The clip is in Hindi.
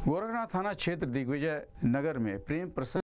गोरखनाथ थाना क्षेत्र दिग्विजय नगर में प्रेम प्रसंग